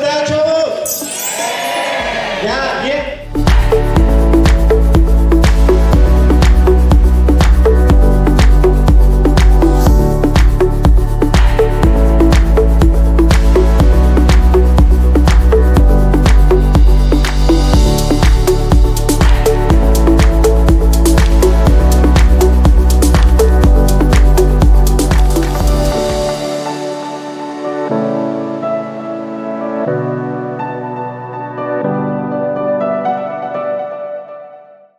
los. Ya, bien.